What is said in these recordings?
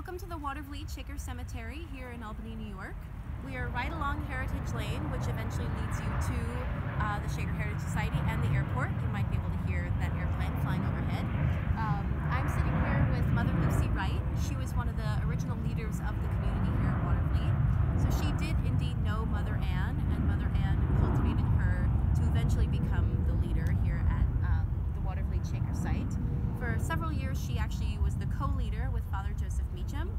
Welcome to the Watervliet Shaker Cemetery here in Albany, New York. We are right along Heritage Lane, which eventually leads you to uh, the Shaker Heritage Society and the airport. You might be able to hear that airplane flying overhead. Um, I'm sitting here with Mother Lucy Wright. She was one of the original leaders of the community here at Watervliet. So she did indeed know Mother Ann, and Mother Ann cultivated her to eventually become the leader here at um, the Watervliet Shaker site. For several years, she actually was the co-leader with Father Joseph Meacham,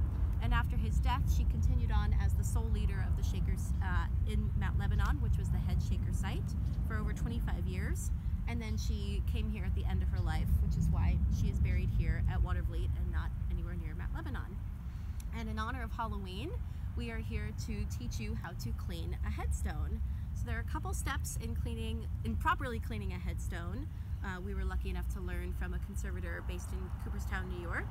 and after his death, she continued on as the sole leader of the Shakers uh, in Mount Lebanon, which was the head Shaker site, for over 25 years. And then she came here at the end of her life, which is why she is buried here at Watervliet and not anywhere near Mount Lebanon. And in honor of Halloween, we are here to teach you how to clean a headstone. So there are a couple steps in cleaning, in properly cleaning a headstone. Uh, we were lucky enough to learn from a conservator based in Cooperstown, New York.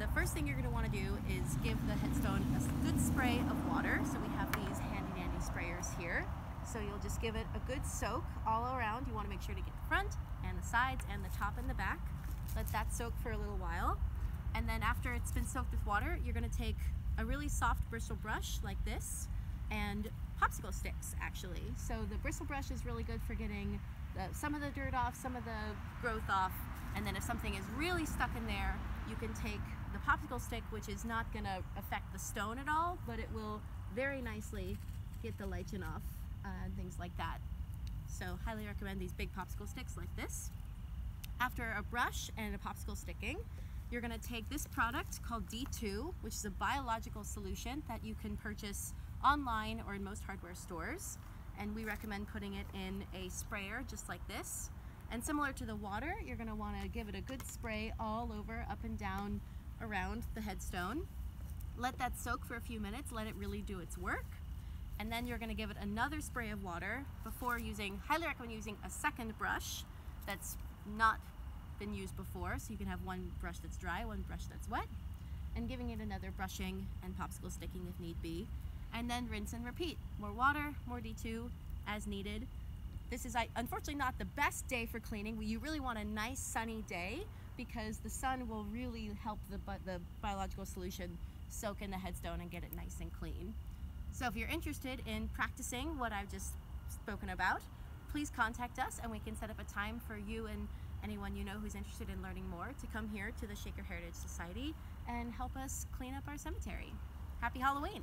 The first thing you're going to want to do is give the headstone a good spray of water. So we have these handy dandy sprayers here. So you'll just give it a good soak all around. You want to make sure to get the front and the sides and the top and the back. Let that soak for a little while. And then after it's been soaked with water, you're going to take a really soft bristle brush like this and popsicle sticks actually. So the bristle brush is really good for getting some of the dirt off, some of the growth off, and then if something is really stuck in there, you can take the popsicle stick, which is not going to affect the stone at all, but it will very nicely get the lichen off uh, and things like that. So highly recommend these big popsicle sticks like this. After a brush and a popsicle sticking, you're going to take this product called D2, which is a biological solution that you can purchase online or in most hardware stores and we recommend putting it in a sprayer just like this. And similar to the water, you're gonna wanna give it a good spray all over, up and down, around the headstone. Let that soak for a few minutes, let it really do its work. And then you're gonna give it another spray of water before using, highly recommend using a second brush that's not been used before. So you can have one brush that's dry, one brush that's wet, and giving it another brushing and popsicle sticking if need be and then rinse and repeat. More water, more D2 as needed. This is unfortunately not the best day for cleaning. You really want a nice sunny day because the sun will really help the, the biological solution soak in the headstone and get it nice and clean. So if you're interested in practicing what I've just spoken about, please contact us and we can set up a time for you and anyone you know who's interested in learning more to come here to the Shaker Heritage Society and help us clean up our cemetery. Happy Halloween!